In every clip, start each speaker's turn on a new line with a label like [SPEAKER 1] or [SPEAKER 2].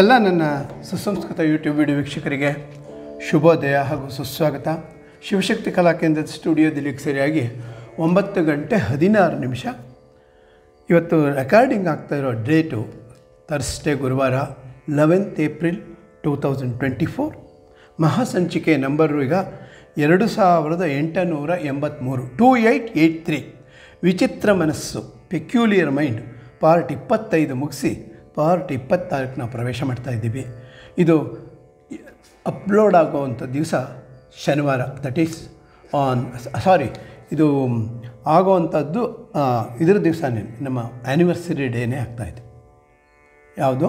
[SPEAKER 1] ಎಲ್ಲ ನನ್ನ ಸುಸಂಸ್ಕೃತ ಯೂಟ್ಯೂಬ್ ವಿಡಿಯೋ ವೀಕ್ಷಕರಿಗೆ ಶುಭೋದಯ ಹಾಗೂ ಸುಸ್ವಾಗತ. ಶಿವಶಕ್ತಿ ಕಲಾ ಕೇಂದ್ರದ ಸ್ಟುಡಿಯೋದಲ್ಲಿ ಸರಿಯಾಗಿ ಒಂಬತ್ತು ಗಂಟೆ ಹದಿನಾರು ನಿಮಿಷ. ಇವತ್ತು ರೆಕಾರ್ಡಿಂಗ್ ಆಗ್ತಾ ಇರೋ ಡೇಟು ಥರ್ಸ್ಡೇ, ಗುರುವಾರ eleventh April two thousand twenty four. ಮಹಾಸಂಚಿಕೆ number ಈಗ ಎರಡು ಸಾವಿರದ ಎಂಟುನೂರ ಎಂಬತ್ತ್ಮೂರು ಟೂ ಏಯ್ಟ್ ಏಯ್ಟ್ ತ್ರೀ. ವಿಚಿತ್ರ ಮನಸ್ಸು ಪೆಕ್ಯೂಲಿಯರ್ ಮೈಂಡ್ ಪಾರ್ಟ್ ಇಪ್ಪತ್ತೈದು ಮುಗಿಸಿ ಪಾರ್ಟ್ ಇಪ್ಪತ್ತಾರಕ್ಕೆ ನಾವು ಪ್ರವೇಶ ಮಾಡ್ತಾ ಇದ್ದೀವಿ. ಇದು ಅಪ್ಲೋಡ್ ಆಗುವಂಥ ದಿವಸ ಶನಿವಾರ ದಟ್ ಈಸ್ ಆನ್ ಸಾರಿ ಇದು ಆಗುವಂಥದ್ದು ಇದರ ದಿವಸನೇ, ನಮ್ಮ ಆ್ಯನಿವರ್ಸರಿ ಡೇನೇ ಆಗ್ತಾಯಿದೆ ಯಾವುದು?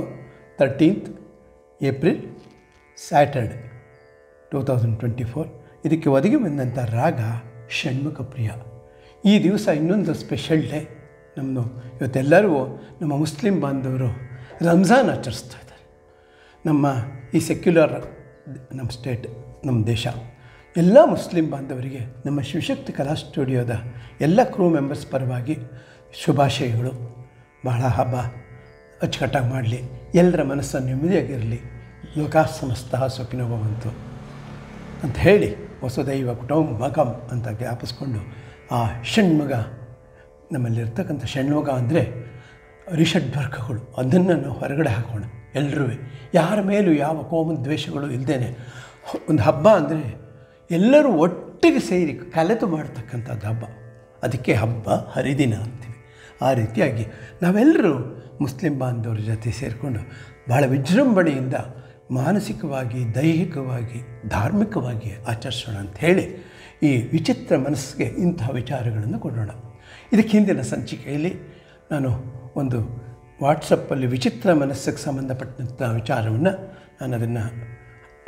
[SPEAKER 1] Thirteenth April Saturday two thousand twenty four ಇದಕ್ಕೆ ಒದಗಿ ಬಂದಂಥ ರಾಗ ಷಣ್ಮುಖ ಪ್ರಿಯ. ಈ ದಿವಸ ಇನ್ನೊಂದು ಸ್ಪೆಷಲ್ ಡೇ ನಮ್ಮದು ಇವತ್ತೆಲ್ಲರೂ ನಮ್ಮ ಮುಸ್ಲಿಂ ಬಾಂಧವರು ರಂಜಾನ್ ಆಚರಿಸ್ತಾ ಇದ್ದಾರೆ. ನಮ್ಮ ಈ ಸೆಕ್ಯುಲರ್ ನಮ್ಮ ಸ್ಟೇಟ್ ನಮ್ಮ ದೇಶ, ಎಲ್ಲ ಮುಸ್ಲಿಂ ಬಾಂಧವರಿಗೆ, ನಮ್ಮ ಶಿವಶಕ್ತಿ ಕಲಾ ಸ್ಟುಡಿಯೋದ ಎಲ್ಲ ಕ್ರೂ ಮೆಂಬರ್ಸ್ ಪರವಾಗಿ ಶುಭಾಶಯಗಳು. ಬಹಳ ಹಬ್ಬ ಅಚ್ಚುಕಟ್ಟಾಗಿ ಮಾಡಲಿ. ಎಲ್ಲರ ಮನಸ್ಸು ನೆಮ್ಮದಿಯಾಗಿರಲಿ. ಲೋಕ ಸುಖಿನೋ ಭವಂತು ಅಂತ ಹೇಳಿ ವಸುದೈವ ಕುಟುಂಬಕಂ ಅಂತ ಜ್ಞಾಪಿಸ್ಕೊಂಡು ಆ ಷಣ್ಮಗ ನಮ್ಮಲ್ಲಿರ್ತಕ್ಕಂಥ ಷಣ್ಮಗ ಅಂದರೆ ರಿಷಡ್ವರ್ಗಗಳು ಅದನ್ನು ನಾವು ಹೊರಗಡೆ ಹಾಕೋಣ ಎಲ್ಲರೂ ಯಾರ ಮೇಲೂ ಯಾವ ಕೋಮ ದ್ವೇಷಗಳು ಇಲ್ಲದೇ ಒಂದು ಹಬ್ಬ ಅಂದರೆ ಎಲ್ಲರೂ ಒಟ್ಟಿಗೆ ಸೇರಿ ಕಲೆತು ಮಾಡ್ತಕ್ಕಂಥದ್ದು ಹಬ್ಬ. ಅದಕ್ಕೆ ಹಬ್ಬ ಹರಿದಿನ ಅಂತೀವಿ. ಆ ರೀತಿಯಾಗಿ ನಾವೆಲ್ಲರೂ ಮುಸ್ಲಿಂ ಬಾಂಧವರ ಜೊತೆ ಸೇರಿಕೊಂಡು ಭಾಳ ವಿಜೃಂಭಣೆಯಿಂದ ಮಾನಸಿಕವಾಗಿ, ದೈಹಿಕವಾಗಿ, ಧಾರ್ಮಿಕವಾಗಿ ಆಚರಿಸೋಣ ಹೇಳಿ ಈ ವಿಚಿತ್ರ ಮನಸ್ಸಿಗೆ ಇಂತಹ ವಿಚಾರಗಳನ್ನು ಕೊಡೋಣ. ಇದಕ್ಕೆ ಹಿಂದಿನ ಸಂಚಿಕೆಯಲ್ಲಿ ನಾನು ಒಂದು ವಾಟ್ಸಪ್ಪಲ್ಲಿ ವಿಚಿತ್ರ ಮನಸ್ಸಿಗೆ ಸಂಬಂಧಪಟ್ಟಂಥ ವಿಚಾರವನ್ನು ನಾನು ಅದನ್ನು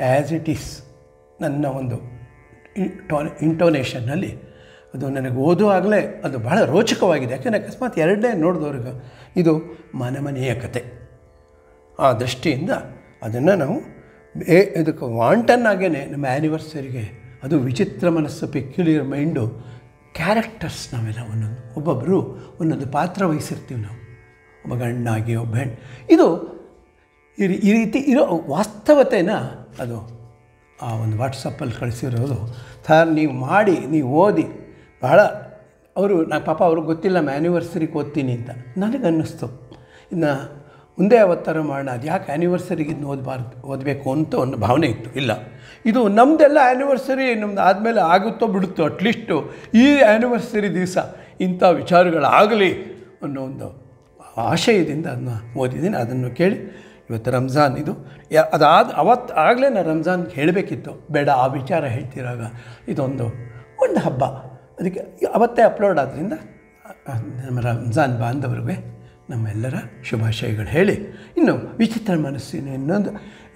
[SPEAKER 1] ಆ್ಯಸ್ ಇಟ್ ಈಸ್ ನನ್ನ ಒಂದು ಇಂಟೋ ಇಂಟೋನೇಷನ್ನಲ್ಲಿ ಅದು ನನಗೆ ಓದುವಾಗಲೇ ಅದು ಬಹಳ ರೋಚಕವಾಗಿದೆ. ಯಾಕೆಂದರೆ ಅಕಸ್ಮಾತ್ ಎರಡನೇ ನೋಡಿದವ್ರಿಗೆ ಇದು ಮನಮನೆಯ ಕತೆ. ಆ ದೃಷ್ಟಿಯಿಂದ ಅದನ್ನು ನಾವು ಏ ಇದಕ್ಕೆ ವಾಂಟನ್ನಾಗೇ ನಮ್ಮ ಆ್ಯನಿವರ್ಸರಿಗೆ ಅದು ವಿಚಿತ್ರ ಮನಸ್ಸು ಪೆಕ್ಯುಲಿಯರ್ ಮೈಂಡು ಕ್ಯಾರೆಕ್ಟರ್ಸ್ ನಾವೆಲ್ಲ ಒಂದೊಂದು, ಒಬ್ಬೊಬ್ಬರು ಒಂದೊಂದು ಪಾತ್ರ ವಹಿಸಿರ್ತೀವಿ ನಾವು. ಗಂಡಾಗಿ ಒಬ್ಬ ಹೆಣ್ಣು ಇದು ಈ ರೀತಿ ಇರೋ ವಾಸ್ತವತೆನ ಅದು ಆ ಒಂದು ವಾಟ್ಸಪ್ಪಲ್ಲಿ ಕಳಿಸಿರೋದು. ಸರ್ ನೀವು ಮಾಡಿ, ನೀವು ಓದಿ. ಬಹಳ ಅವರು ನಾ ಪಾಪ ಅವ್ರಿಗೆ ಗೊತ್ತಿಲ್ಲ ಆ್ಯನಿವರ್ಸರಿಗೆ ಓದ್ತೀನಿ ಅಂತ. ನನಗೆ ಅನ್ನಿಸ್ತು ಇನ್ನು ಮುಂದೆ ಅವತ್ತಾರ ಮಾಡೋಣ ಅದು ಯಾಕೆ ಆ್ಯನಿವರ್ಸರಿಗೆ ಇದನ್ನ ಓದಬಾರ್ದು, ಓದಬೇಕು ಅಂತ ಒಂದು ಭಾವನೆ ಇತ್ತು. ಇಲ್ಲ. ಇದು ನಮ್ಮದೆಲ್ಲ ಆ್ಯನಿವರ್ಸರಿ ನಮ್ದು ಆದಮೇಲೆ ಆಗುತ್ತೋ ಬಿಡುತ್ತೋ ಅಟ್ಲೀಸ್ಟು ಈ ಆ್ಯನಿವರ್ಸರಿ ದಿವಸ ಇಂಥ ವಿಚಾರಗಳಾಗಲಿ ಅನ್ನೋ ಒಂದು ಆಶಯದಿಂದ ಅದನ್ನು ಓದಿದ್ದೀನಿ. ಅದನ್ನು ಕೇಳಿ ಇವತ್ತು ರಂಜಾನ್ ಇದು. ಅದಾದ ಅವತ್ತು ಆಗಲೇ ನಾನು ರಂಜಾನ್ ಹೇಳಬೇಕಿತ್ತು. ಬೇಡ, ಆ ವಿಚಾರ ಹೇಳ್ತಿರಾಗ. ಇದೊಂದು, ಒಂದು ಹಬ್ಬ. ಅದಕ್ಕೆ ಅವತ್ತೇ ಅಪ್ಲೋಡ್ ಆದ್ದರಿಂದ ನಮ್ಮ ರಂಜಾನ್ ಬಾಂಧವರಿಗೆ ನಮ್ಮೆಲ್ಲರ ಶುಭಾಶಯಗಳು ಹೇಳಿ. ಇನ್ನು ವಿಚಿತ್ರ ಮನಸ್ಸಿನ ಇನ್ನೊಂದು,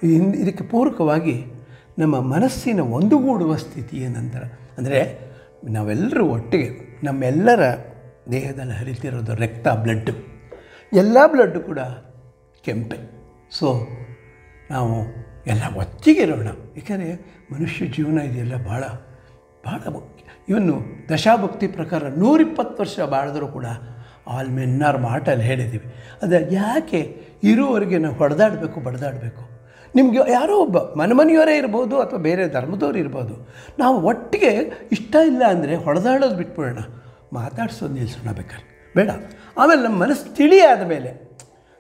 [SPEAKER 1] ಇನ್- ಇದಕ್ಕೆ ಪೂರಕವಾಗಿ ನಮ್ಮ ಮನಸ್ಸಿನ ಒಂದುಗೂಡುವ ಸ್ಥಿತಿಯ ನಂತರ ಅಂದರೆ ನಾವೆಲ್ಲರೂ ಒಟ್ಟಿಗೆ ನಮ್ಮೆಲ್ಲರ ದೇಹದಲ್ಲಿ ಹರಿತಿರೋದು ರಕ್ತ ಬ್ಲಡ್ಡು ಎಲ್ಲ ಬ್ಲಡ್ಡು ಕೂಡ ಕೆಂಪೆ. ಸೊ ನಾವು ಎಲ್ಲ ಒತ್ತಿಗೆ ಇರೋಣ. ಏಕೆಂದರೆ ಮನುಷ್ಯ ಜೀವನ ಇದೆಯಲ್ಲ ಭಾಳ ಭಾಳ ಮುಖ್ಯ. ಇವನ್ನು ದಶಾಭಕ್ತಿ ಪ್ರಕಾರ ನೂರಿಪ್ಪತ್ತು ವರ್ಷ ಬಾಳಿದ್ರು ಕೂಡ ಆಲ್ ಮೆನ್ನಾರ್ ಮಾಟಲ್ಲಿ ಹೇಳಿದ್ದೀವಿ. ಅದು ಯಾಕೆ ಇರುವವರೆಗೆ ನಾವು ಹೊಡೆದಾಡಬೇಕು, ಬಡ್ದಾಡಬೇಕು? ನಿಮಗೆ ಯಾರೋ ಒಬ್ಬ ಮನಮನೆಯವರೇ ಇರ್ಬೋದು ಅಥವಾ ಬೇರೆ ಧರ್ಮದವ್ರು ಇರ್ಬೋದು, ನಾವು ಒಟ್ಟಿಗೆ ಇಷ್ಟ ಇಲ್ಲ ಅಂದರೆ ಹೊಡೆದಾಡೋದು ಬಿಟ್ಬಿಡೋಣ. ಮಾತಾಡ್ಸೋದು ನಿಲ್ಲಿಸೋಣ ಬೇಕಾದ್ರೆ. ಬೇಡ. ಆಮೇಲೆ ನಮ್ಮ ಮನಸ್ಸು ತಿಳಿಯಾದ ಮೇಲೆ,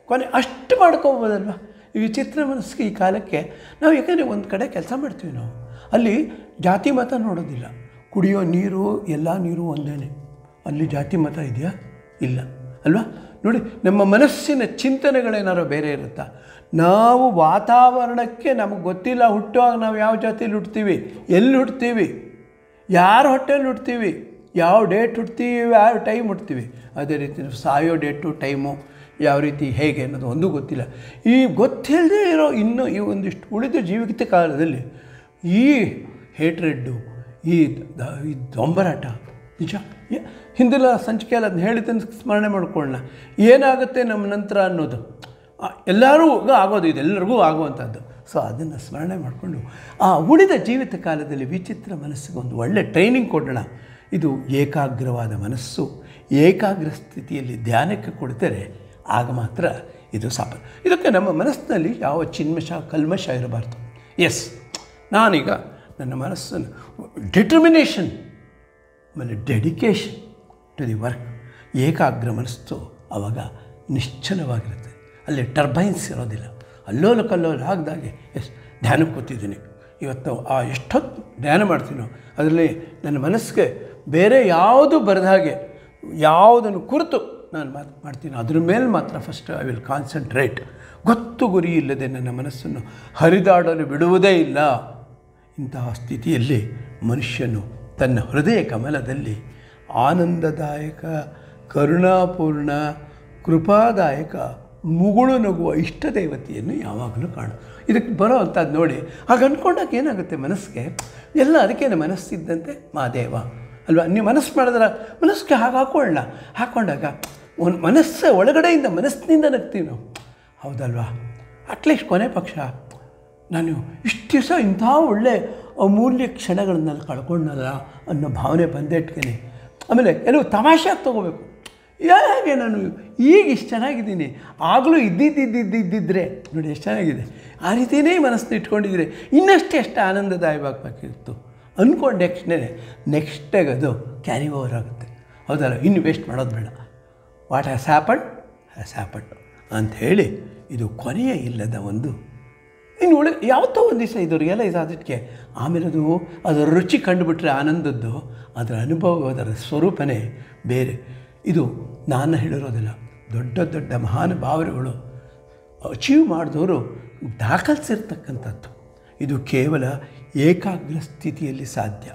[SPEAKER 1] ಕೊನೆ ಅಷ್ಟು ಮಾಡ್ಕೊಬೋದಲ್ವ? ಈ ವಿಚಿತ್ರ ಮನಸ್ಸಿಗೆ ಈ ಕಾಲಕ್ಕೆ ನಾವು ಯಾಕಂದರೆ ಒಂದು ಕಡೆ ಕೆಲಸ ಮಾಡ್ತೀವಿ ನಾವು. ಅಲ್ಲಿ ಜಾತಿ ಮತ ನೋಡೋದಿಲ್ಲ. ಕುಡಿಯೋ ನೀರು, ಎಲ್ಲ ನೀರು ಒಂದೇ ಅಲ್ಲಿ ಜಾತಿ ಮತ ಇದೆಯಾ? ಇಲ್ಲ. ಅಲ್ವಾ? ನೋಡಿ, ನಮ್ಮ ಮನಸ್ಸಿನ ಚಿಂತನೆಗಳೇನಾರೋ ಬೇರೆ ಇರುತ್ತಾ? ನಾವು ವಾತಾವರಣಕ್ಕೆ ನಮಗೆ ಗೊತ್ತಿಲ್ಲ ಹುಟ್ಟುವಾಗ ನಾವು ಯಾವ ಜಾತಿಯಲ್ಲಿ ಹುಟ್ತೀವಿ? ಎಲ್ಲಿ ಹುಟ್ತೀವಿ? ಯಾರ ಹೊಟ್ಟೆಯಲ್ಲಿ ಹುಟ್ತೀವಿ? ಯಾವ ಡೇಟ್ ಹುಟ್ತೀವಿ, ಯಾವ ಟೈಮ್ ಹುಡ್ತೀವಿ ಅದೇ ರೀತಿ ಸಾಯೋ ಡೇಟು ಟೈಮು ಯಾವ ರೀತಿ, ಹೇಗೆ ಅನ್ನೋದು ಒಂದೂ ಗೊತ್ತಿಲ್ಲ. ಈ ಗೊತ್ತಿಲ್ಲದೆ ಇರೋ ಇನ್ನೂ ಈ ಒಂದಿಷ್ಟು ಉಳಿದ ಜೀವಿತ ಕಾಲದಲ್ಲಿ ಈ ಹೇಟ್ರೆಡ್ಡು ಈ ದೊಂಬರಾಟ, ನಿಜ? ಹಿಂದಿನ ಸಂಚಿಕೆಯಲ್ಲಿ ಅದನ್ನ ಹೇಳಿದ್ದನ್ನು ಸ್ಮರಣೆ ಮಾಡ್ಕೊಳ್ಳೋಣ. ಏನಾಗುತ್ತೆ ನಮ್ಮ ನಂತರ ಅನ್ನೋದು? ಎಲ್ಲರೂ ಆಗೋದು ಇದು ಎಲ್ಲರಿಗೂ ಆಗುವಂಥದ್ದು. ಸೊ ಅದನ್ನು ಸ್ಮರಣೆ ಮಾಡಿಕೊಂಡು ಆ ಉಳಿದ ಜೀವಿತ ಕಾಲದಲ್ಲಿ ವಿಚಿತ್ರ ಮನಸ್ಸಿಗೆ ಒಂದು ಒಳ್ಳೆ ಟ್ರೈನಿಂಗ್ ಕೊಡೋಣ. ಇದು ಏಕಾಗ್ರವಾದ ಮನಸ್ಸು. ಏಕಾಗ್ರ ಸ್ಥಿತಿಯಲ್ಲಿ ಧ್ಯಾನಕ್ಕೆ ಕೊಡ್ತಾರೆ ಆಗ ಮಾತ್ರ ಇದು ಸಾಪ ಇದಕ್ಕೆ ನಮ್ಮ ಮನಸ್ಸಿನಲ್ಲಿ ಯಾವ ಚಿನ್ಮಶ, ಕಲ್ಮಶ ಇರಬಾರ್ದು. ಎಸ್ ನಾನೀಗ ನನ್ನ ಮನಸ್ಸನ್ನು ಡಿಟರ್ಮಿನೇಷನ್ ಆಮೇಲೆ ಡೆಡಿಕೇಷನ್ ಟು ದಿ ವರ್ಕ್ ಏಕಾಗ್ರ ಮನಸ್ಸು ಆವಾಗ ನಿಶ್ಚಲವಾಗಿರುತ್ತೆ. ಅಲ್ಲಿ ಟರ್ಬೈನ್ಸ್ ಇರೋದಿಲ್ಲ. ಅಲ್ಲೋಲ ಕಲ್ಲೋಲ ಆಗದಾಗೆ ಎಸ್ ಧ್ಯಾನಕ್ಕೆ ಕೂತಿದ್ದೀನಿ. ಇವತ್ತು ಆ ಎಷ್ಟೊತ್ತು ಧ್ಯಾನ ಮಾಡ್ತೀನೋ, ಅದರಲ್ಲಿ ನನ್ನ ಮನಸ್ಸಿಗೆ ಬೇರೆ ಯಾವುದು ಬರದ ಹಾಗೆ ಯಾವುದನ್ನು ಕುರಿತು ನಾನು ಮಾತು, ಮಾಡ್ತೀನಿ. ಅದ್ರ ಮೇಲೆ ಮಾತ್ರ ಫಸ್ಟ್ ಐ ವಿಲ್ ಕಾನ್ಸಂಟ್ರೇಟ್ ಗೊತ್ತು ಗುರಿ ಇಲ್ಲದೆ ನನ್ನ ಮನಸ್ಸನ್ನು ಹರಿದಾಡಲು ಬಿಡುವುದೇ ಇಲ್ಲ. ಇಂತಹ ಸ್ಥಿತಿಯಲ್ಲಿ ಮನುಷ್ಯನು ತನ್ನ ಹೃದಯ ಕಮಲದಲ್ಲಿ ಆನಂದದಾಯಕ, ಕರುಣಾಪೂರ್ಣ, ಕೃಪಾದಾಯಕ, ಮುಗುಳು ನಗುವ ಇಷ್ಟ ದೇವತೆಯನ್ನು ಯಾವಾಗಲೂ ಕಾಣು. ಇದಕ್ಕೆ ಬರೋ ಅಂಥದ್ದು ನೋಡಿ. ಹಾಗೆ ಅಂದ್ಕೊಂಡಾಗ ಏನಾಗುತ್ತೆ ಮನಸ್ಸಿಗೆ? ಎಲ್ಲ ಅದಕ್ಕೇನು ಮನಸ್ಸಿದ್ದಂತೆ ಮಾದೇವ ಅಲ್ವಾ? ನೀವು ಮನಸ್ಸು ಮಾಡಿದ್ರೆ ಮನಸ್ಸಿಗೆ ಹಾಗೆ ಹಾಕೊಳ್ಳ ಹಾಕೊಂಡಾಗ ಒಂದು ಮನಸ್ಸು ಒಳಗಡೆಯಿಂದ ಮನಸ್ಸಿನಿಂದ ನಗ್ತೀವಿ ನಾವು. ಹೌದಲ್ವಾ? ಅಟ್ಲೀಸ್ಟ್ ಕೊನೆ ಪಕ್ಷ ನಾನು ಇಷ್ಟು ದಿವಸ ಇಂಥ ಒಳ್ಳೆ ಅಮೂಲ್ಯ ಕ್ಷಣಗಳನ್ನೆಲ್ಲ ಕಳ್ಕೊಂಡಲ್ಲ ಅನ್ನೋ ಭಾವನೆ ಬಂದಿಟ್ಕೇನೆ. ಆಮೇಲೆ ಕೆಲವು ತಮಾಷೆಯಾಗಿ ತೊಗೋಬೇಕು. ಹೇಗೆ ನಾನು ಈಗ ಇಷ್ಟು ಚೆನ್ನಾಗಿದ್ದೀನಿ. ಆಗಲೂ ಇದ್ದಿದ್ದಿದ್ದಿದ್ದಿದ್ದರೆ ನೋಡಿ ಎಷ್ಟು ಚೆನ್ನಾಗಿದೆ. ಆ ರೀತಿಯೇ ಮನಸ್ಸನ್ನ ಇಟ್ಕೊಂಡಿದ್ರೆ ಇನ್ನಷ್ಟೇ ಎಷ್ಟು ಆನಂದದಾಯವಾಗಬೇಕಿತ್ತು ಅಂದ್ಕೊಂಡು ನೆಕ್ಸ್ಟ್ನೇ ನೆಕ್ಸ್ಟಾಗ ಅದು ಕ್ಯಾರಿ ಓವರ್ ಆಗುತ್ತೆ. ಹೌದಲ್ಲ? ಇನ್ನು ವೇಸ್ಟ್ ಮಾಡೋದು ಬೇಡ. ವಾಟ್ ಹ್ಯಾಸ್ ಹ್ಯಾಪನ್ ಹ್ಯಾಸ್ ಅಂತ ಹೇಳಿ ಇದು ಕೊನೆಯೇ ಇಲ್ಲದ ಒಂದು ಇನ್ನು ಉಳಿ ಯಾವತ್ತೋ ಒಂದು ದಿವಸ ಇದು ರಿಯಲೈಸ್ ಆದಕ್ಕೆ ಆಮೇಲೆ ಅದು ಅದರ ರುಚಿ ಕಂಡುಬಿಟ್ರೆ ಆನಂದದ್ದು, ಅದರ ಅನುಭವ, ಅದರ ಸ್ವರೂಪನೇ ಬೇರೆ. ಇದು ನಾನು ಹೇಳಿರೋದಿಲ್ಲ. ದೊಡ್ಡ ದೊಡ್ಡ ಮಹಾನುಭಾವರುಗಳು ಅಚೀವ್ ಮಾಡಿದವರು ದಾಖಲಿಸಿರ್ತಕ್ಕಂಥದ್ದು. ಇದು ಕೇವಲ ಏಕಾಗ್ರ ಸ್ಥಿತಿಯಲ್ಲಿ ಸಾಧ್ಯ.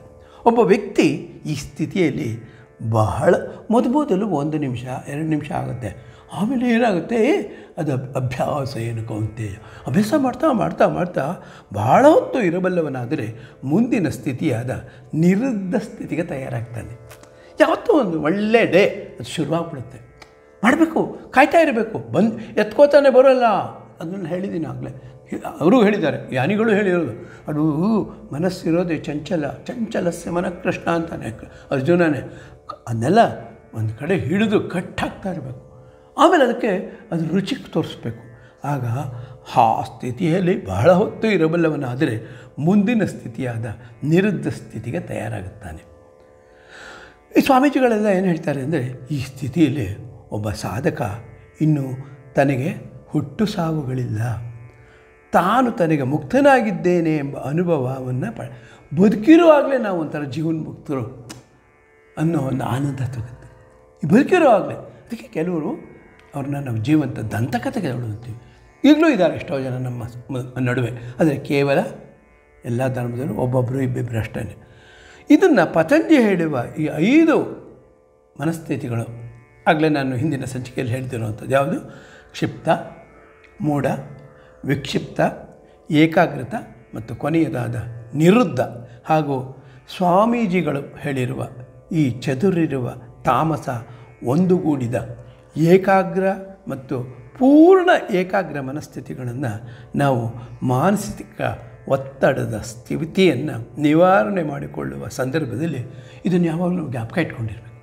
[SPEAKER 1] ಒಬ್ಬ ವ್ಯಕ್ತಿ ಈ ಸ್ಥಿತಿಯಲ್ಲಿ ಬಹಳ ಮೊದಮೊದಲು ಒಂದು ನಿಮಿಷ, ಎರಡು ನಿಮಿಷ ಆಗುತ್ತೆ. ಆಮೇಲೆ ಏನಾಗುತ್ತೆ? ಅದು ಅಭ್ಯಾಸ ಏನು ಕೌಂತೆಯ? ಅಭ್ಯಾಸ ಮಾಡ್ತಾ ಮಾಡ್ತಾ ಮಾಡ್ತಾ ಬಹಳ ಹೊತ್ತು ಇರಬಲ್ಲವನಾದರೆ ಮುಂದಿನ ಸ್ಥಿತಿಯಾದ ನಿರುದ್ಧ ಸ್ಥಿತಿಗೆ ತಯಾರಾಗ್ತಾನೆ. ಯಾವತ್ತೂ ಒಂದು ಒಳ್ಳೆ ಡೇ ಅದು ಶುರುವಾಗ್ಬಿಡುತ್ತೆ. ಮಾಡಬೇಕು, ಕಾಯ್ತಾ ಇರಬೇಕು. ಬಂದು, ಎತ್ಕೋತಾನೆ ಬರೋಲ್ಲ. ಅದನ್ನು ಹೇಳಿದ್ದೀನಿ ಆಗಲೇ. ಅವರು ಹೇಳಿದ್ದಾರೆ, ಯಾನಿಗಳು ಹೇಳಿರೋದು. ಅದು ಮನಸ್ಸಿರೋದೆ ಚಂಚಲ, ಚಂಚಲಸ್ಯ ಮನಃಕೃಷ್ಣ ಅಂತಾನೆ. ಅರ್ಜುನನೇ ಅದನ್ನೆಲ್ಲ ಒಂದು ಕಡೆ ಹಿಡಿದು ಕಟ್ಟಾಗ್ತಾ ಇರಬೇಕು. ಆಮೇಲೆ ಅದಕ್ಕೆ ಅದು ರುಚಿಗೆ ತೋರಿಸ್ಬೇಕು. ಆಗ ಆ ಸ್ಥಿತಿಯಲ್ಲಿ ಬಹಳ ಹೊತ್ತು ಇರಬಲ್ಲವನಾದರೆ ಮುಂದಿನ ಸ್ಥಿತಿಯಾದ ನಿರುದ್ಧ ಸ್ಥಿತಿಗೆ ತಯಾರಾಗುತ್ತಾನೆ. ಈ ಸ್ವಾಮೀಜಿಗಳೆಲ್ಲ ಏನು ಹೇಳ್ತಾರೆ ಅಂದರೆ, ಈ ಸ್ಥಿತಿಯಲ್ಲಿ ಒಬ್ಬ ಸಾಧಕ ಇನ್ನು ತನಗೆ ಹುಟ್ಟು ಸಾವುಗಳಿಲ್ಲ. ತಾನು ತನಗೆ ಮುಕ್ತನಾಗಿದ್ದೇನೆ ಎಂಬ ಅನುಭವವನ್ನು ಪ ಬದುಕಿರುವಾಗಲೇ ನಾವು ಒಂಥರ ಜೀವನ ಮುಕ್ತರು ಅನ್ನೋ ಒಂದು ಆನಂದ ತಗುತ್ತೆ ಈ ಬದುಕಿರುವಾಗಲೇ ಅದಕ್ಕೆ ಕೆಲವರು ಅವ್ರನ್ನ ನಾವು ಜೀವಂತ ದಂತಕಥೆಗಳು ಅಂತೀವಿ ಈಗಲೂ ಇದ್ದಾರೆ ಎಷ್ಟೋ ಜನ ನಮ್ಮ ನಡುವೆ. ಆದರೆ ಕೇವಲ ಎಲ್ಲ ಧರ್ಮದಲ್ಲೂ ಒಬ್ಬೊಬ್ಬರು ಇಬ್ಬಿಬ್ಬರು ಅಷ್ಟೇ ಇದನ್ನು ಪತಂಜಲಿ ಹೇಳುವ ಈ ಐದು ಮನಸ್ಥಿತಿಗಳು ಆಗಲೇ ನಾನು ಹಿಂದಿನ ಸಂಚಿಕೆಯಲ್ಲಿ ಹೇಳ್ತಿರುವಂಥದ್ದು. ಯಾವುದು? ಕ್ಷಿಪ್ತ, ಮೂಢ ವಿಕ್ಷಿಪ್ತ, ಏಕಾಗ್ರತ ಮತ್ತು ಕೊನೆಯದಾದ ನಿರುದ್ಧ ಹಾಗೂ ಸ್ವಾಮೀಜಿಗಳು ಹೇಳಿರುವ ಈ ಚದುರಿರುವ ತಾಮಸ ಒಂದುಗೂಡಿದ ಏಕಾಗ್ರ ಮತ್ತು ಪೂರ್ಣ ಏಕಾಗ್ರ ಮನಸ್ಥಿತಿಗಳನ್ನು ನಾವು ಮಾನಸಿಕ ಒತ್ತಡದ ಸ್ಥಿತಿಯನ್ನು ನಿವಾರಣೆ ಮಾಡಿಕೊಳ್ಳುವ ಸಂದರ್ಭದಲ್ಲಿ ಇದನ್ನು ಯಾವಾಗಲೂ ಜ್ಞಾಪಕ ಇಟ್ಕೊಂಡಿರಬೇಕು.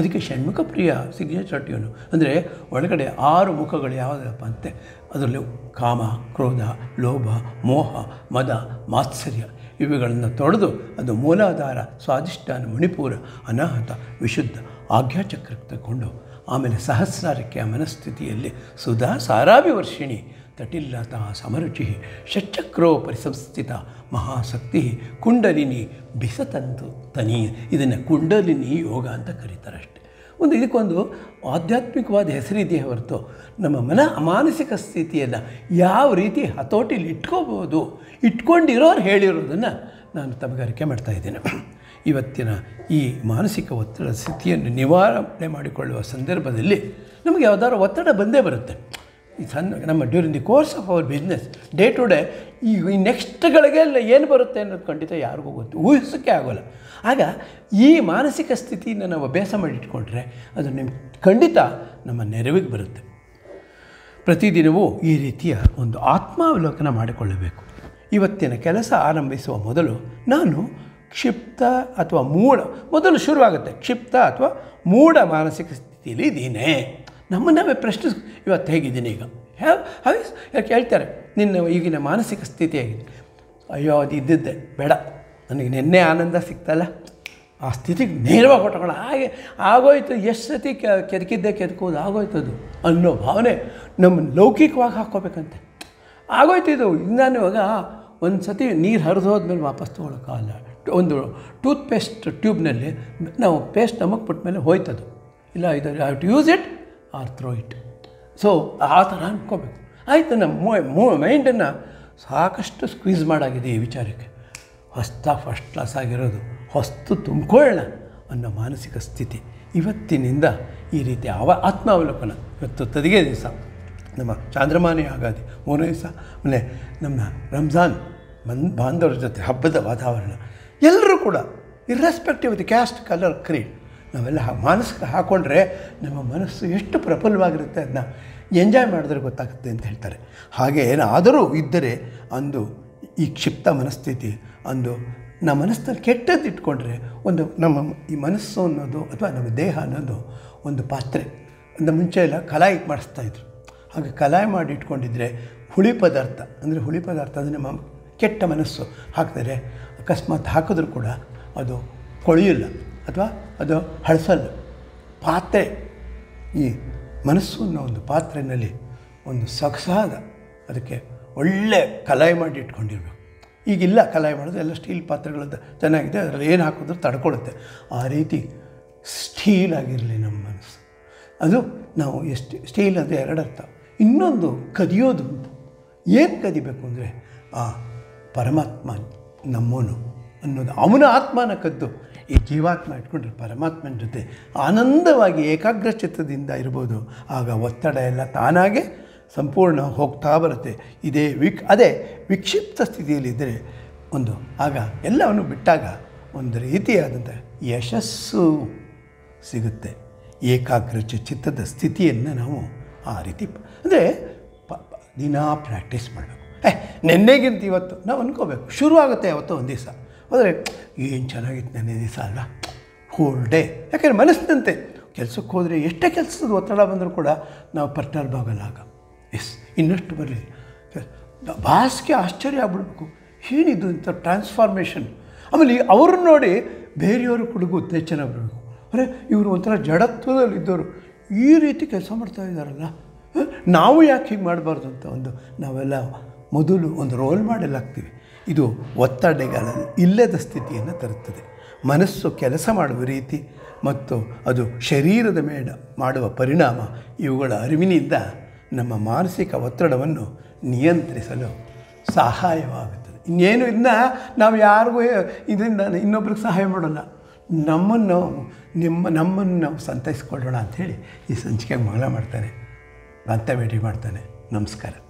[SPEAKER 1] ಅದಕ್ಕೆ ಷಣ್ಮುಖ ಪ್ರಿಯ ಸಿಗ್ನೇಚರ್ ಟ್ಯೂನು ಅಂದರೆ ಒಳಗಡೆ ಆರು ಮುಖಗಳು ಯಾವುದಪ್ಪ ಅಂತೆ ಅದರಲ್ಲಿ ಕಾಮ, ಕ್ರೋಧ, ಲೋಭ, ಮೋಹ, ಮದ, ಮಾತ್ಸರ್ಯ ಇವುಗಳನ್ನು ತೊಡೆದು ಅದು ಮೂಲಾಧಾರ ಸ್ವಾದಿಷ್ಠಾನ ಮಣಿಪುರ, ಅನಾಹತ, ವಿಶುದ್ಧ, ಆಜ್ಞಾಚಕ್ರಕ್ಕೆ ತಗೊಂಡು ಆಮೇಲೆ ಸಹಸ್ರಾರಕ್ಕೆ ಆ ಮನಸ್ಥಿತಿಯಲ್ಲಿ ಸುಧಾ ಸಾರಾಭಿವರ್ಷಿಣಿ ತಟಿಲ್ಲತ ಸಮರುಚಿ ಷಟ್ಚಕ್ರೋ ಪರಿಸಂಸ್ಥಿತ ಮಹಾಶಕ್ತಿ ಕುಂಡಲಿನಿ ಬಿಸತಂತು ತನಿ. ಇದನ್ನು ಕುಂಡಲಿನಿ ಯೋಗ ಅಂತ ಕರೀತಾರೆ ಅಷ್ಟೆ ಒಂದು ಇದಕ್ಕೊಂದು ಆಧ್ಯಾತ್ಮಿಕವಾದ ಹೆಸರಿದೆಯೇ ಹೊರತು ನಮ್ಮ ಮನ ಅಮಾನಸಿಕ ಸ್ಥಿತಿಯನ್ನು ಯಾವ ರೀತಿ ಹತೋಟಿಲಿ ಇಟ್ಕೋಬೋದು, ಇಟ್ಕೊಂಡಿರೋರು ಹೇಳಿರೋದನ್ನು ನಾನು ತಮಗಾರಿಕೆ ಮಾಡ್ತಾ ಇದ್ದೇನೆ. ಇವತ್ತಿನ ಈ ಮಾನಸಿಕ ಒತ್ತಡ ಸ್ಥಿತಿಯನ್ನು ನಿವಾರಣೆ ಮಾಡಿಕೊಳ್ಳುವ ಸಂದರ್ಭದಲ್ಲಿ ನಮಗೆ ಯಾವುದಾದ್ರು ಒತ್ತಡ ಬಂದೇ ಬರುತ್ತೆ. ಸಣ್ಣ ನಮ್ಮ during the course of our business day to day ಈ ಈ ನೆಕ್ಸ್ಟ್ಗಳಿಗೆಲ್ಲ ಏನು ಬರುತ್ತೆ ಅನ್ನೋದು ಖಂಡಿತ ಯಾರಿಗೂ ಗೊತ್ತು. ಊಹಿಸೋಕ್ಕೆ ಆಗೋಲ್ಲ. ಆಗ ಈ ಮಾನಸಿಕ ಸ್ಥಿತಿಯನ್ನು ನಾವು ಅಭ್ಯಾಸ ಮಾಡಿಟ್ಕೊಂಡ್ರೆ ಅದು ನಿಮ್ಮ ಖಂಡಿತ ನಮ್ಮ ನೆರವಿಗೆ ಬರುತ್ತೆ. ಪ್ರತಿದಿನವೂ ಈ ರೀತಿಯ ಒಂದು ಆತ್ಮಾವಲೋಕನ ಮಾಡಿಕೊಳ್ಳಬೇಕು. ಇವತ್ತಿನ ಕೆಲಸ ಆರಂಭಿಸುವ ಮೊದಲು ನಾನು ಕ್ಷಿಪ್ತ ಅಥವಾ ಮೂಢ, ಮೊದಲು ಶುರುವಾಗುತ್ತೆ. ಕ್ಷಿಪ್ತ ಅಥವಾ ಮೂಢ ಮಾನಸಿಕ ಸ್ಥಿತಿಯಲ್ಲಿ ಇದ್ದೀನಿ. ನಮ್ಮನ್ನು ಪ್ರಶ್ನೆ ಇವತ್ತು ಹೇಗಿದ್ದೀನಿ ಈಗ? ಹ್ಯಾವ್ ಹೌಸ್ ಯಾಕೆ ಹೇಳ್ತಾರೆ, ನಿನ್ನ ಈಗಿನ ಮಾನಸಿಕ ಸ್ಥಿತಿ ಆಗಿದೆ ಅಯ್ಯೋ, ಅದು ಇದ್ದಿದ್ದೆ, ಬೇಡ. ನನಗೆ ನಿನ್ನೆ ಆನಂದ ಸಿಗ್ತಲ್ಲ ಆ ಸ್ಥಿತಿಗೆ ನೇರವಾಗಿ ಹೊಟ್ಟೋಣ ಹಾಗೆ ಆಗೋಯ್ತು, ಎಷ್ಟು ಸತಿ ಕೆದಕಿದ್ದೆ ಕೆದಕೋದು ಆಗೋಯ್ತು ಅದು. ಅನ್ನೋ ಭಾವನೆ ನಮ್ಮ ಲೌಕಿಕವಾಗಿ ಹಾಕ್ಕೋಬೇಕಂತೆ. ಆಗೋಯ್ತು ಇದು. ನಾನು ಇವಾಗ ಒಂದು ಸತಿ ನೀರು ಹರಿದೋದ್ಮೇಲೆ ವಾಪಸ್ ತೊಗೊಳಕ್ಕಾಗಲ್ಲ ಒಂದು ಟೂತ್ ಪೇಸ್ಟ್ ಟ್ಯೂಬ್ನಲ್ಲಿ, ನಾವು ಪೇಸ್ಟ್ ನಮಗೆ ಪುಟ್ಟ ಮೇಲೆ ಹೋಯ್ತದು. ಇಲ್ಲ, ಇದು have to use it or throw it so ಆ ಥರ ಅನ್ಕೋಬೇಕು. ಆಯಿತು, ನಮ್ಮ ಮೈಂಡನ್ನು ಸಾಕಷ್ಟು ಸ್ಕ್ವೀಸ್ ಮಾಡಾಗಿದೆ ಈ ವಿಚಾರಕ್ಕೆ. ಹೊಸ್ತ ಫಸ್ಟ್ ಕ್ಲಾಸ್ ಆಗಿರೋದು. ಹೊಸ್ತು ತುಂಬ್ಕೊಳ್ಳೋಣ ಅನ್ನೋ ಮಾನಸಿಕ ಸ್ಥಿತಿ. ಇವತ್ತಿನಿಂದ ಈ ರೀತಿ ಅವ ಆತ್ಮಾವಲೋಕನ. ಇವತ್ತು ತದಿಗೆ ದಿವಸ. ನಮ್ಮ ಚಾಂದ್ರಮಾನಿ ಆಗಾದಿ. ಮೂರನೇ ದಿವಸ. ಆಮೇಲೆ ನಮ್ಮ ರಂಜಾನ್ ಬಂದ್, ಬಾಂಧವರ ಜೊತೆ ಹಬ್ಬದ ವಾತಾವರಣ. ಎಲ್ಲರೂ ಕೂಡ irrespective the caste colour creed ನಾವೆಲ್ಲ ಮಾನಸಿಕ ಹಾಕ್ಕೊಂಡ್ರೆ ನಮ್ಮ ಮನಸ್ಸು ಎಷ್ಟು ಪ್ರಫುಲ್ಲವಾಗಿರುತ್ತೆ ಅದನ್ನ ಎಂಜಾಯ್ ಮಾಡಿದ್ರೆ ಗೊತ್ತಾಗುತ್ತೆ ಅಂತ ಹೇಳ್ತಾರೆ. ಹಾಗೆ ಏನಾದರೂ ಇದ್ದರೆ ಅಂದು ಈ ಕ್ಷಿಪ್ತ ಮನಸ್ಥಿತಿ, ಅಂದು ನಮ್ಮ ಮನಸ್ಸಲ್ಲಿ ಕೆಟ್ಟದ್ದು ಇಟ್ಕೊಂಡ್ರೆ ಒಂದು ನಮ್ಮ ಈ ಮನಸ್ಸು ಅನ್ನೋದು ಅಥವಾ ನಮ್ಮ ದೇಹ ಅನ್ನೋದು ಒಂದು ಪಾತ್ರೆ. ಅಂದರೆ ಮುಂಚೆ ಎಲ್ಲ ಕಲಾಯಿ ಮಾಡಿಸ್ತಾ ಇದ್ರು. ಹಾಗೆ ಕಲಾಯಿ ಮಾಡಿ ಇಟ್ಕೊಂಡಿದ್ರೆ ಹುಳಿ ಪದಾರ್ಥ, ಅಂದರೆ ಹುಳಿ ಪದಾರ್ಥ ಅಂದರೆ ನಮ್ಮ ಕೆಟ್ಟ ಮನಸ್ಸು ಹಾಕಿದರೆ ಅಕಸ್ಮಾತ್ ಹಾಕಿದ್ರು ಕೂಡ ಅದು ಕೊಳೆಯಿಲ್ಲ. ಅಥವಾ ಅದು ಹಳಸಲ್ಲ ಪಾತ್ರೆ, ಈ ಮನಸ್ಸು ಅನ್ನೋ ಒಂದು ಪಾತ್ರೆಯಲ್ಲಿ ಒಂದು ಸೊಗಸಾದ, ಅದಕ್ಕೆ ಒಳ್ಳೆ ಕಲಾಯಿ ಮಾಡಿ ಇಟ್ಕೊಂಡಿರ್ಬೇಕು. ಈಗಿಲ್ಲ ಕಲಾಯಿ ಮಾಡೋದು, ಎಲ್ಲ ಸ್ಟೀಲ್ ಪಾತ್ರೆಗಳದ್ದು ಚೆನ್ನಾಗಿದೆ, ಅದರಲ್ಲಿ ಏನು ಹಾಕಿದ್ರು ತಡ್ಕೊಳ್ಳುತ್ತೆ. ಆ ರೀತಿ ಸ್ಟೀಲ್ ಆಗಿರಲಿ ನಮ್ಮ ಮನಸ್ಸು. ಅದು ನಾವು ಎಷ್ಟು, ಸ್ಟೀಲ್ ಅಂದರೆ ಎರಡರ್ಥ. ಇನ್ನೊಂದು ಕದಿಯೋದು ಏನು ಕದಿಬೇಕು ಅಂದರೆ, ಆ ಪರಮಾತ್ಮ ನಮ್ಮೋನು ಅನ್ನೋದು, ಅವನ ಆತ್ಮನ ಕದ್ದು ಈ ಜೀವಾತ್ಮ ಇಟ್ಕೊಂಡ್ರೆ ಪರಮಾತ್ಮನ ಜೊತೆ ಆನಂದವಾಗಿ ಏಕಾಗ್ರ ಚಿತ್ತದಿಂದ ಇರ್ಬೋದು. ಆಗ ಒತ್ತಡ ಎಲ್ಲ ತಾನಾಗೆ ಸಂಪೂರ್ಣ ಹೋಗ್ತಾ ಬರುತ್ತೆ. ಇದೇ ವಿಕ್, ಅದೇ ವಿಕ್ಷಿಪ್ತ ಸ್ಥಿತಿಯಲ್ಲಿದ್ದರೆ ಒಂದು, ಆಗ ಎಲ್ಲವನ್ನು ಬಿಟ್ಟಾಗ ಒಂದು ರೀತಿಯಾದಂಥ ಯಶಸ್ಸು ಸಿಗುತ್ತೆ. ಏಕಾಗ್ರ ಚಿತ್ತದ ಸ್ಥಿತಿಯನ್ನು ನಾವು ಆ ರೀತಿ ಅಂದರೆ ಪ ದಿನಾ ಪ್ರಾಕ್ಟೀಸ್ ಮಾಡಬೇಕು. ಏ, ನೆನ್ನೆಗಿಂತ ಇವತ್ತು ನಾವು ಅಂದ್ಕೋಬೇಕು ಶುರು ಆಗುತ್ತೆ ಯಾವತ್ತೋ ಒಂದು ದಿವಸ ಆದರೆ ಏನು ಚೆನ್ನಾಗಿತ್ತು ನೆನ್ನೆ ದಿವಸ ಅಲ್ಲ ಹೋಲ್ ಡೇ ಯಾಕೆಂದರೆ ಮನಸ್ಸಿನಂತೆ. ಕೆಲಸಕ್ಕೆ ಹೋದರೆ ಎಷ್ಟೇ ಕೆಲಸದ ಒತ್ತಡ ಬಂದರೂ ಕೂಡ ನಾವು ಪರ್ಟರ್ಬ್ ಆಗಲ್ಲ ಆಗ. ಎಸ್ ಇನ್ನಷ್ಟು ಬರಲಿ. ಬಾಸ್ಗೆ ಆಶ್ಚರ್ಯ ಆಗ್ಬಿಡ್ಬೇಕು. ಏನಿದು ಇಂಥ ಟ್ರಾನ್ಸ್ಫಾರ್ಮೇಷನ್ ಆಮೇಲೆ ಅವ್ರನ್ನ ನೋಡಿ ಬೇರೆಯವರು ಕುಡುಗು ಉತ್ತೇಜನ ಬರಬೇಕು ಅಂದರೆ ಇವರು ಒಂಥರ ಜಡತ್ವದಲ್ಲಿ ಇದ್ದವರು ಈ ರೀತಿ ಕೆಲಸ ಮಾಡ್ತಾ ಇದ್ದಾರಲ್ಲ? ನಾವು ಯಾಕೆ ಹೀಗೆ ಮಾಡಬಾರ್ದು ಅಂತ ಒಂದು ನಾವೆಲ್ಲ ಮೊದಲು ಒಂದು ರೋಲ್ ಮಾಡೆಲ್ ಆಗ್ತೀವಿ ಇದು ಒತ್ತಡಗಳಲ್ಲಿ ಇಲ್ಲದ ಸ್ಥಿತಿಯನ್ನು ತರುತ್ತದೆ. ಮನಸ್ಸು ಕೆಲಸ ಮಾಡುವ ರೀತಿ ಮತ್ತು ಅದು ಶರೀರದ ಮೇಡ ಮಾಡುವ ಪರಿಣಾಮ ಇವುಗಳ ಅರಿವಿನಿಂದ ನಮ್ಮ ಮಾನಸಿಕ ಒತ್ತಡವನ್ನು ನಿಯಂತ್ರಿಸಲು ಸಹಾಯವಾಗುತ್ತದೆ. ಇನ್ನೇನು ಇದನ್ನ ನಾವು ಯಾರಿಗೂ ಇದರಿಂದ ಇನ್ನೊಬ್ರಿಗೆ ಸಹಾಯ ಮಾಡೋಲ್ಲ. ನಮ್ಮನ್ನು, ನಿಮ್ಮ, ನಮ್ಮನ್ನು ನಾವು ಸಂತೈಸ್ಕೊಳ್ಳೋಣ ಅಂಥೇಳಿ ಈ ಸಂಚಿಕೆ ಮಗಳ ಮಾಡ್ತಾನೆ. ಅಂತ ಭೇಟಿ ಮಾಡ್ತಾನೆ. ನಮಸ್ಕಾರ.